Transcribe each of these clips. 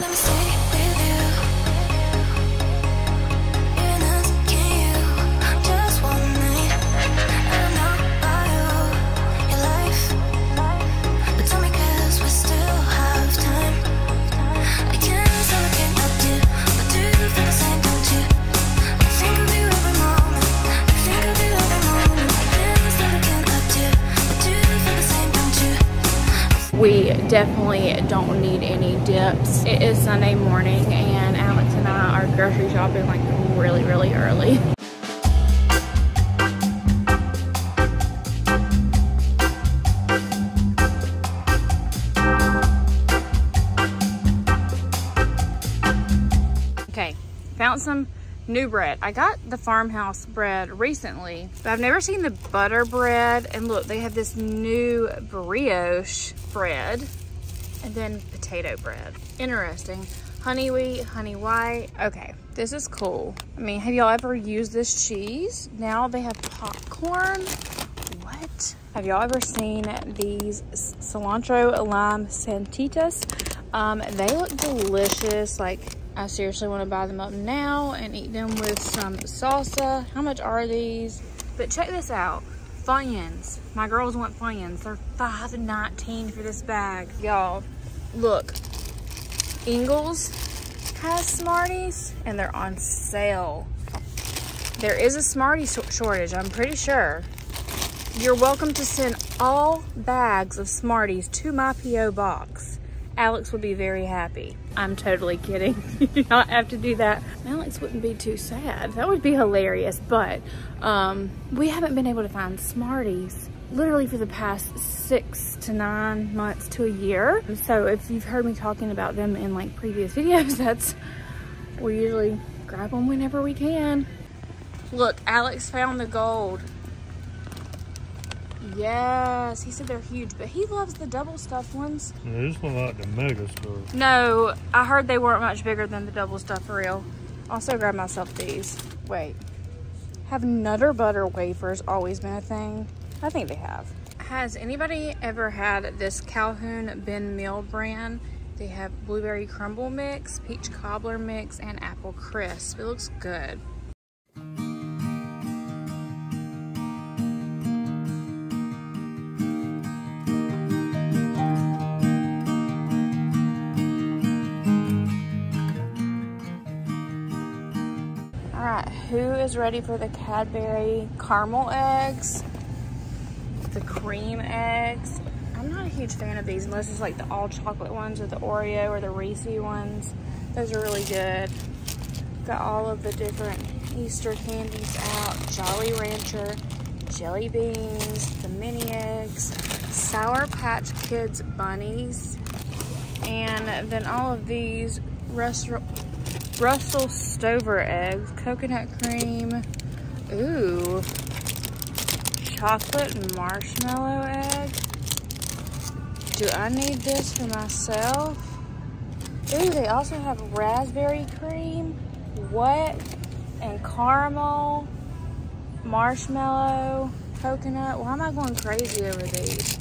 Let me stay some new bread. I got the farmhouse bread recently, but I've never seen the butter bread. And look, they have this new brioche bread and then potato bread. Interesting. Honey wheat, honey white. Okay, this is cool. I mean, have y'all ever used this cheese? Now they have popcorn. What? Have y'all ever seen these cilantro lime santitas? Um, they look delicious. Like, I seriously want to buy them up now and eat them with some salsa. How much are these? But check this out. Funyuns. My girls want Funyuns. They're $5.19 for this bag. Y'all, look. Ingles has Smarties and they're on sale. There is a Smartie shortage, I'm pretty sure. You're welcome to send all bags of Smarties to my P.O. box. Alex would be very happy. I'm totally kidding. you do not have to do that. Alex wouldn't be too sad. That would be hilarious, but um, we haven't been able to find Smarties literally for the past six to nine months to a year. So if you've heard me talking about them in like previous videos, that's, we usually grab them whenever we can. Look, Alex found the gold. Yes, he said they're huge, but he loves the double stuffed ones. Yeah, this one like the mega stuff. No, I heard they weren't much bigger than the double stuffed for real. Also grab myself these. Wait, have Nutter Butter wafers always been a thing? I think they have. Has anybody ever had this Calhoun Bend Mill brand? They have blueberry crumble mix, peach cobbler mix, and apple crisp. It looks good. Ready for the Cadbury caramel eggs? The cream eggs. I'm not a huge fan of these unless it's like the all chocolate ones or the Oreo or the Reese ones. Those are really good. Got all of the different Easter candies out. Jolly Rancher, jelly beans, the mini eggs, Sour Patch Kids bunnies, and then all of these Russell, Russell Stover eggs, coconut cream, ooh, chocolate marshmallow egg. Do I need this for myself? Ooh, they also have raspberry cream, what, and caramel, marshmallow, coconut. Why am I going crazy over these?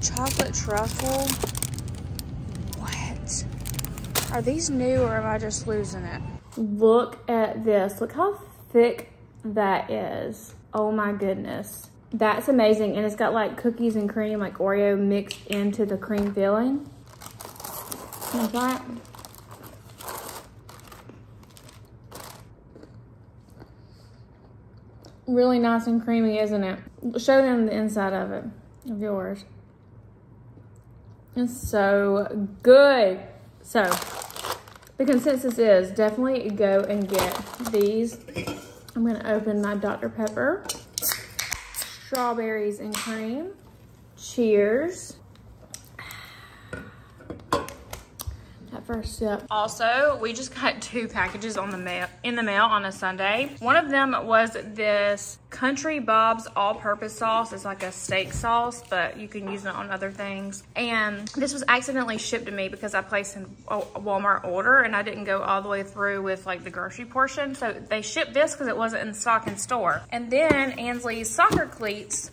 Chocolate truffle. What? Are these new or am I just losing it? Look at this. Look how thick that is. Oh my goodness. That's amazing. And it's got like cookies and cream, like Oreo mixed into the cream filling. I try? Really nice and creamy, isn't it? Show them the inside of it, of yours. It's so good. So, the consensus is definitely go and get these. I'm gonna open my Dr. Pepper. Strawberries and cream. Cheers. First sip. Also, we just got two packages on the mail in the mail on a Sunday. One of them was this Country Bob's all-purpose sauce. It's like a steak sauce, but you can use it on other things. And this was accidentally shipped to me because I placed a Walmart order and I didn't go all the way through with like the grocery portion. So they shipped this because it wasn't in stock in store. And then Ansley's soccer cleats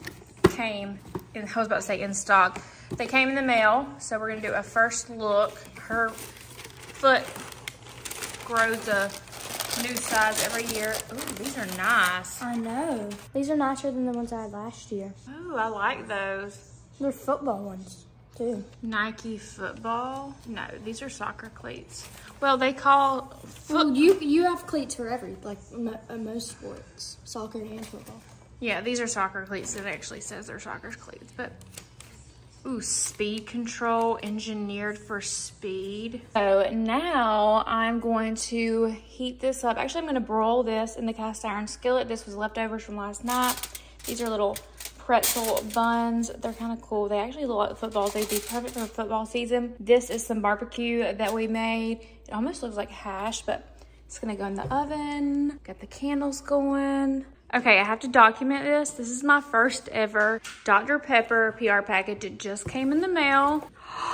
came, in, I was about to say in stock. They came in the mail, so we're gonna do a first look. Her foot grows a new size every year. Ooh, these are nice. I know. These are nicer than the ones I had last year. Ooh, I like those. They're football ones, too. Nike football. No, these are soccer cleats. Well, they call Well, you you have cleats for every, like mo- uh, most sports, soccer and football. Yeah, these are soccer cleats. It actually says they're soccer cleats, but ooh, speed control engineered for speed. So now I'm going to heat this up. Actually, I'm going to broil this in the cast iron skillet. This was leftovers from last night. These are little pretzel buns. They're kind of cool. They actually look like footballs. They'd be perfect for football season. This is some barbecue that we made. It almost looks like hash, but it's gonna go in the oven. Got the candles going. Okay, I have to document this. This is my first ever Dr. Pepper PR package. It just came in the mail.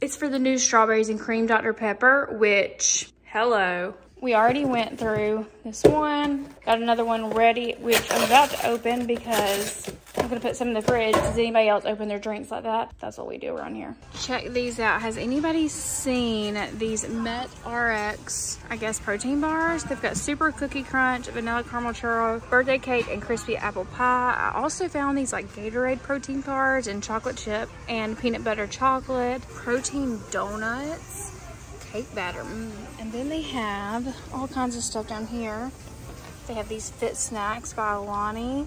It's for the new strawberries and cream Dr. Pepper, which, hello. We already went through this one. Got another one ready, which I'm about to open because I'm gonna put some in the fridge. Does anybody else open their drinks like that? That's what we do around here. Check these out. Has anybody seen these Met RX, I guess, protein bars? They've got super cookie crunch, vanilla caramel churro, birthday cake, and crispy apple pie. I also found these like Gatorade protein bars and chocolate chip and peanut butter chocolate, protein donuts cake batter. Mm. And then they have all kinds of stuff down here. They have these Fit Snacks by Alani.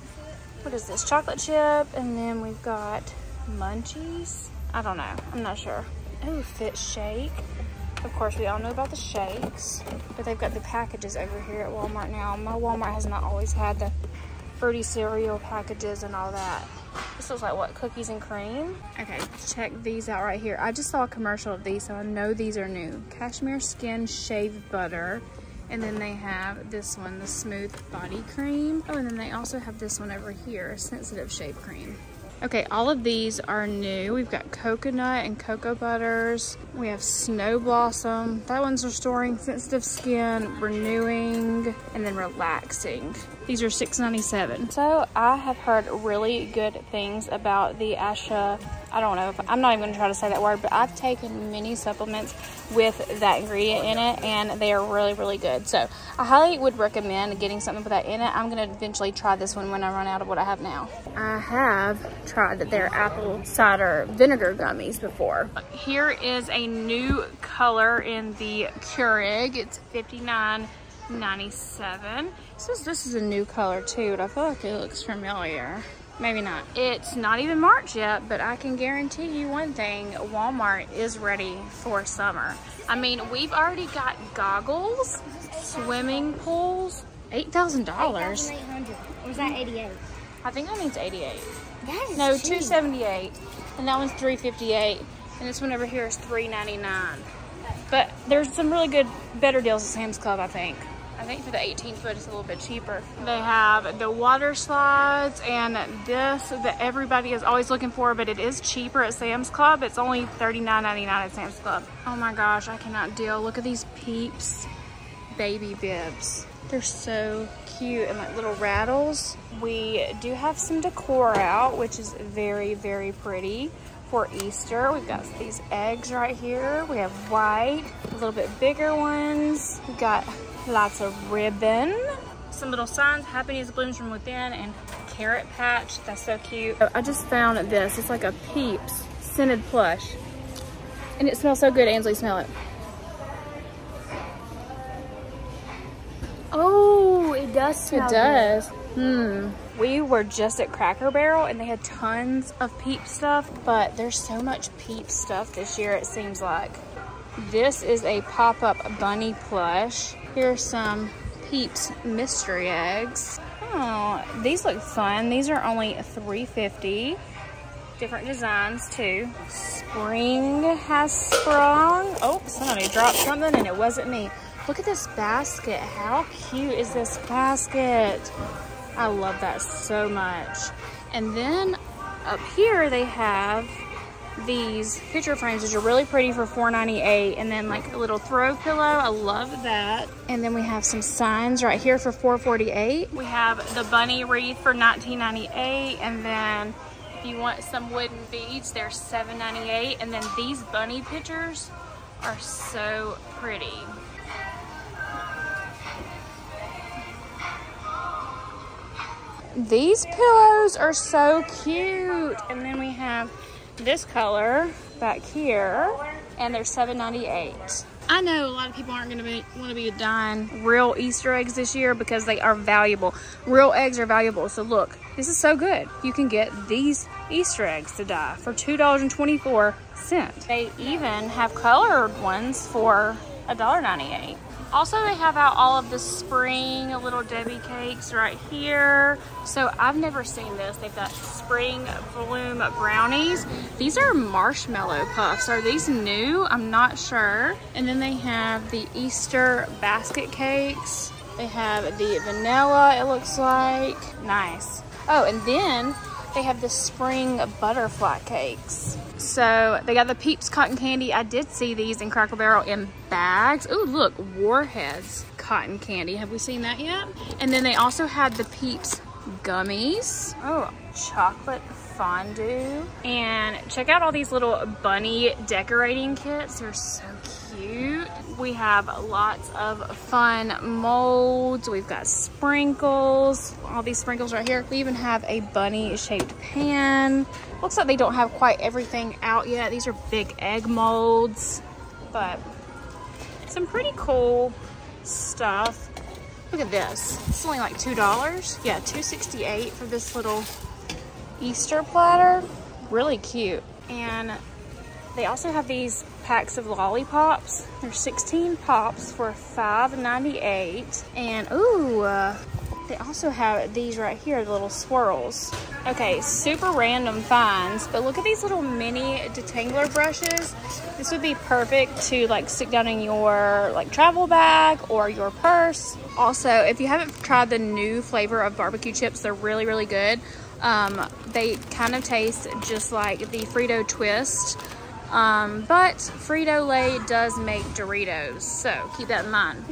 What is this? Chocolate chip. And then we've got munchies. I don't know. I'm not sure. Oh, Fit Shake. Of course, we all know about the shakes. But they've got the packages over here at Walmart now. My Walmart has not always had the fruity cereal packages and all that. This looks like what, cookies and cream? Okay, check these out right here. I just saw a commercial of these, so I know these are new. Cashmere Skin Shave Butter. And then they have this one, the Smooth Body Cream. Oh, and then they also have this one over here, Sensitive Shave Cream. Okay, all of these are new. We've got coconut and cocoa butters. We have snow blossom. That one's restoring sensitive skin, renewing, and then relaxing. These are $6.97. So I have heard really good things about the Asha, I don't know, if, I'm not even gonna try to say that word, but I've taken many supplements with that ingredient in it and they are really, really good. So I highly would recommend getting something with that in it. I'm gonna eventually try this one when I run out of what I have now. I have tried their apple cider vinegar gummies before. Here is a new color in the Keurig. It's 59 97 this is a new color too, but I feel like it looks familiar. Maybe not. It's not even March yet, but I can guarantee you one thing, Walmart is ready for summer. I mean, we've already got goggles, swimming pools, $8,000. $8,800, or is that 88? I think that means 88. That is No, cheap. 278, and that one's 358, and this one over here is 399. But there's some really good, better deals at Sam's Club, I think. I think for the 18 foot, it's a little bit cheaper. They have the water slides and this that everybody is always looking for, but it is cheaper at Sam's Club. It's only $39.99 at Sam's Club. Oh my gosh, I cannot deal. Look at these Peeps baby bibs. They're so cute and like little rattles. We do have some decor out, which is very, very pretty for Easter. We've got these eggs right here. We have white, a little bit bigger ones. We got lots of ribbon. Some little signs, happiness blooms from within and carrot patch. That's so cute. I just found this. It's like a Peeps scented plush. And it smells so good. Ainsley, smell it. Oh, it does smell It does. Hmm. We were just at Cracker Barrel and they had tons of Peep stuff, but there's so much Peep stuff this year, it seems like. This is a pop-up bunny plush. Here's some Peeps mystery eggs. Oh, these look fun. These are only $3.50. Different designs too. Spring has sprung. Oh, somebody dropped something and it wasn't me. Look at this basket. How cute is this basket? I love that so much. And then up here they have these picture frames, which are really pretty for $4.98. And then like a little throw pillow. I love that. And then we have some signs right here for $4.48. We have the bunny wreath for $19.98. And then if you want some wooden beads, they're $7.98. And then these bunny pictures are so pretty. These pillows are so cute. And then we have this color back here, and they're $7.98. I know a lot of people aren't going to be want to be buying real Easter eggs this year because they are valuable. Real eggs are valuable. So look, this is so good. You can get these Easter eggs to dye for $2.24. They even have colored ones for $1.98. Also, they have out all of the spring little Debbie cakes right here. So I've never seen this. They've got spring bloom brownies. These are marshmallow puffs. Are these new? I'm not sure. And then they have the Easter basket cakes. They have the vanilla, it looks like. Nice. Oh, and then they have the spring butterfly cakes. So they got the Peeps cotton candy. I did see these in Cracker Barrel in bags. Oh, look, Warheads cotton candy. Have we seen that yet? And then they also had the Peeps gummies. Oh, chocolate fondue. And check out all these little bunny decorating kits. They're so cute. We have lots of fun molds. We've got sprinkles, all these sprinkles right here. We even have a bunny shaped pan. Looks like they don't have quite everything out yet. These are big egg molds, but some pretty cool stuff. Look at this. It's only like $2. Yeah, $2.68 for this little Easter platter. Really cute. And they also have these packs of lollipops. There's 16 pops for $5.98. And ooh, uh, they also have these right here, the little swirls. Okay, super random finds, but look at these little mini detangler brushes. This would be perfect to like stick down in your like travel bag or your purse. Also, if you haven't tried the new flavor of barbecue chips, they're really, really good. Um, they kind of taste just like the Frito Twist. Um, but Frito-Lay does make Doritos, so keep that in mind.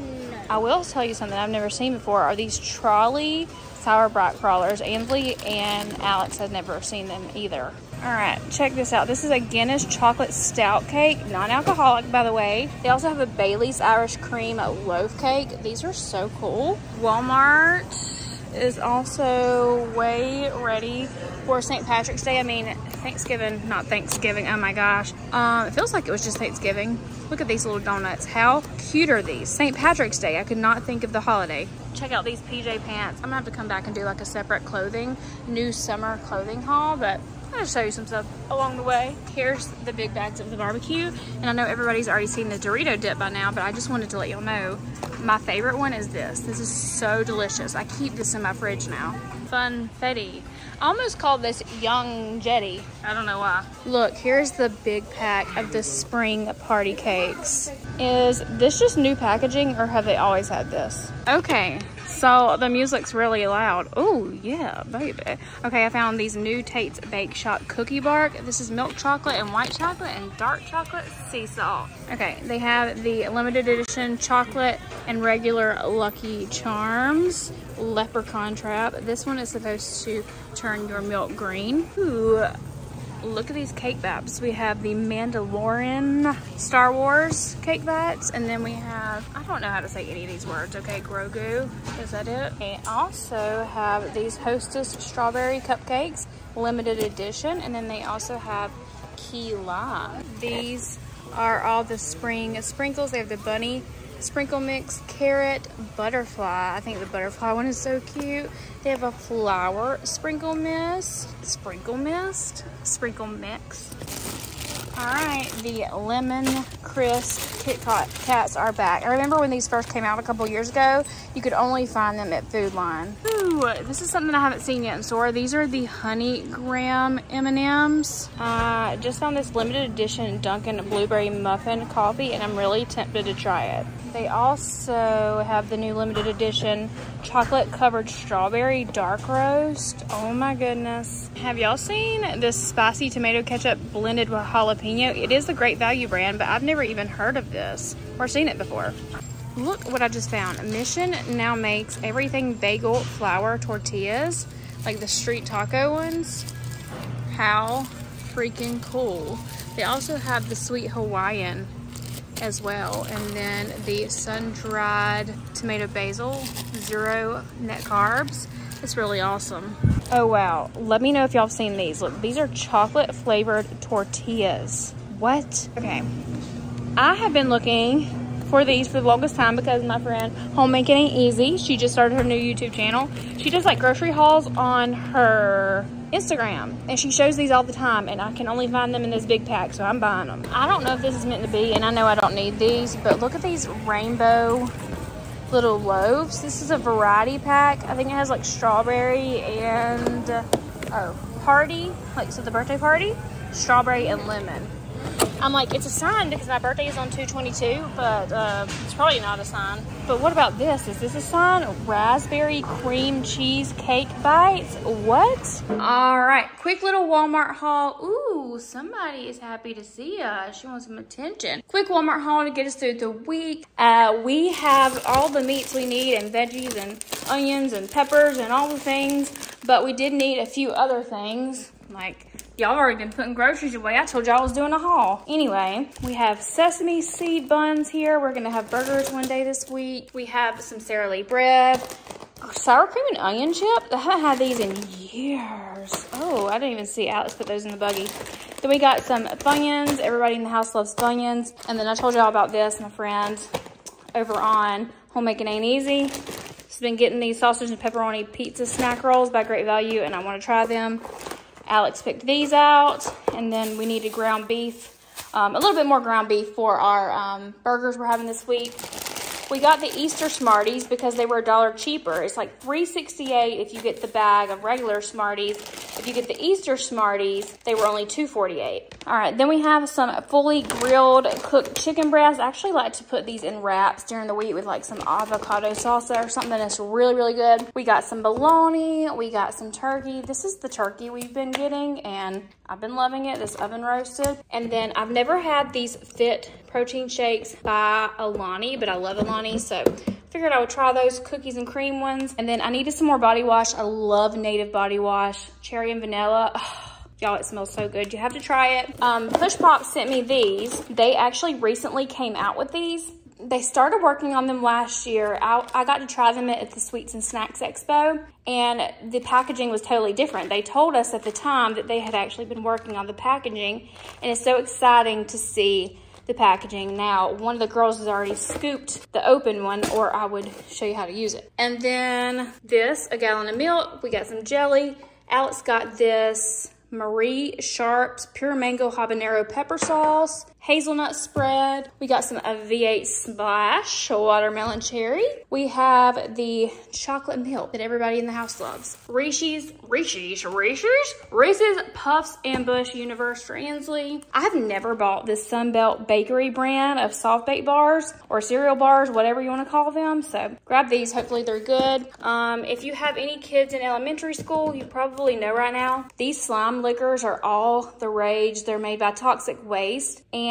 I will tell you something I've never seen before are these Trolli Sour Brite Crawlers. Ansley and Alex have never seen them either. All right, check this out. This is a Guinness chocolate stout cake, non-alcoholic by the way. They also have a Bailey's Irish cream loaf cake. These are so cool. Walmart is also way ready for St. Patrick's Day. I mean, Thanksgiving, not Thanksgiving. Oh my gosh. Um, it feels like it was just Thanksgiving. Look at these little donuts. How cute are these? St. Patrick's Day. I could not think of the holiday. Check out these PJ pants. I'm gonna have to come back and do like a separate clothing, new summer clothing haul, but Gonna show you some stuff along the way. Here's the big bags of the barbecue. And I know everybody's already seen the Dorito dip by now, but I just wanted to let y'all know my favorite one is this. This is so delicious. I keep this in my fridge now. Funfetti. I almost called this Young Jetty. I don't know why. Look, here's the big pack of the spring party cakes. Is this just new packaging or have they always had this? Okay, so the music's really loud. Oh, yeah, baby. Okay, I found these new Tate's Bake Shop cookie bark. This is milk chocolate and white chocolate and dark chocolate sea salt. Okay, they have the limited edition chocolate and regular Lucky Charms leprechaun trap. This one is supposed to turn your milk green. Ooh, look at these cake bats. We have the Mandalorian Star Wars cake bats, and then we have, I don't know how to say any of these words, okay, Grogu, is that it? We also have these Hostess Strawberry Cupcakes, limited edition, and then they also have Key Lime. These are all the spring sprinkles. They have the bunny sprinkle mix, carrot, butterfly. I think the butterfly one is so cute. They have a flower sprinkle mist, sprinkle mist, sprinkle mix. All right, the lemon crisp Kit Kat cats are back. I remember when these first came out a couple years ago, you could only find them at Food Lion. Ooh, this is something I haven't seen yet in store. These are the Honey Graham M&Ms. Uh, just found this limited edition Dunkin' Blueberry Muffin Coffee, and I'm really tempted to try it. They also have the new limited edition chocolate covered strawberry dark roast. Oh my goodness. Have y'all seen this spicy tomato ketchup blended with jalapeno? It is a Great Value brand, but I've never even heard of this or seen it before. Look what I just found. Mission now makes everything bagel flour tortillas, like the street taco ones. How freaking cool. They also have the sweet Hawaiian as well. And then the sun-dried tomato basil, zero net carbs. It's really awesome. Oh wow, let me know if y'all have seen these. Look, these are chocolate flavored tortillas. What? Okay, I have been looking for these for the longest time because my friend Homemaking Ain't Easy, she just started her new YouTube channel. She does like grocery hauls on her Instagram and she shows these all the time and I can only find them in this big pack so I'm buying them. I don't know if this is meant to be and I know I don't need these but look at these rainbow little loaves. This is a variety pack. I think it has like strawberry and oh party like so the birthday party strawberry and lemon. I'm like, it's a sign because my birthday is on 222, but uh, it's probably not a sign. But what about this? Is this a sign? Raspberry cream cheese cake bites? What? All right, quick little Walmart haul. Ooh, somebody is happy to see us. She wants some attention. Quick Walmart haul to get us through the week. Uh, we have all the meats we need and veggies and onions and peppers and all the things, but we did need a few other things like Y'all already been putting groceries away. I told y'all I was doing a haul. Anyway, we have sesame seed buns here. We're gonna have burgers one day this week. We have some Sara Lee bread. Oh, sour cream and onion chip. I haven't had these in years. Oh, I didn't even see Alex put those in the buggy. Then we got some Funyuns. Everybody in the house loves Funyuns. And then I told y'all about this, my friend, over on Homemaking Ain't Easy. She's been getting these sausage and pepperoni pizza snack rolls by Great Value, and I want to try them. Alex picked these out, and then we needed ground beef, um, a little bit more ground beef for our um, burgers we're having this week. We got the Easter Smarties because they were a dollar cheaper. It's like $3.68 if you get the bag of regular Smarties. If you get the Easter Smarties, they were only $2.48. All right, then we have some fully grilled cooked chicken breasts. I actually like to put these in wraps during the week with like some avocado salsa or something that's really, really good. We got some bologna. We got some turkey. This is the turkey we've been getting and I've been loving it, this oven roasted. And then I've never had these fit protein shakes by Alani, but I love Alani, so figured I would try those cookies and cream ones. And then I needed some more body wash. I love native body wash, cherry and vanilla. Y'all, it smells so good. You have to try it. Um, Push Pop sent me these. They actually recently came out with these. They started working on them last year. I, I got to try them at the Sweets and Snacks Expo, and the packaging was totally different. They told us at the time that they had actually been working on the packaging, and it's so exciting to see the packaging. Now, one of the girls has already scooped the open one, or I would show you how to use it. And then this, a gallon of milk. We got some jelly. Alex got this Marie Sharp's Pure Mango Habanero Pepper Sauce, hazelnut spread. We got some V8 Splash, watermelon cherry. We have the chocolate milk that everybody in the house loves. Reese's, Reese's, Reese's, Reese's Puffs Ambush Universe for. I've never bought this Sunbelt Bakery brand of soft baked bars or cereal bars, whatever you want to call them. So grab these, hopefully they're good. Um, if you have any kids in elementary school, you probably know right now, these Slime Lickers are all the rage. They're made by Toxic Waste and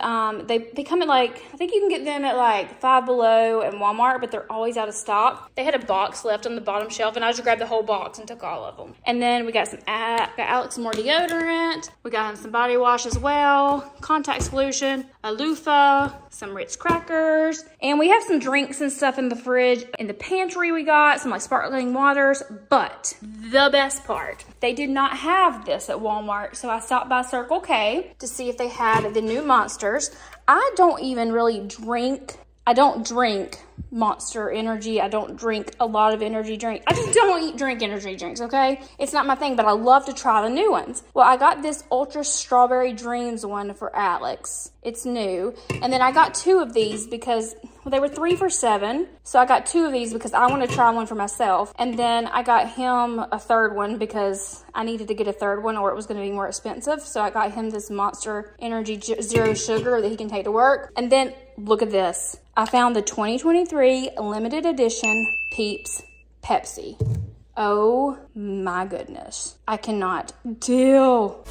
um, they, they come at like, I think you can get them at like Five Below and Walmart, but they're always out of stock. They had a box left on the bottom shelf and I just grabbed the whole box and took all of them. And then we got some, got Alex more deodorant. We got him some body wash as well, contact solution, a loofah, some Ritz crackers, and we have some drinks and stuff in the fridge. In the pantry we got some like sparkling waters, but the best part, they did not have this at Walmart. So I stopped by Circle K to see if they had the new Monsters. I don't even really drink, I don't drink Monster Energy. I don't drink a lot of energy drink. I just don't eat drink energy drinks, okay? It's not my thing, but I love to try the new ones. Well, I got this Ultra Strawberry Dreams one for Alex. It's new. And then I got two of these because well, they were three for seven. So I got two of these because I want to try one for myself. And then I got him a third one because I needed to get a third one or it was going to be more expensive. So I got him this Monster Energy Zero Sugar that he can take to work. And then Look at this. I found the 2023 limited edition Peeps Pepsi. Oh my goodness. I cannot deal.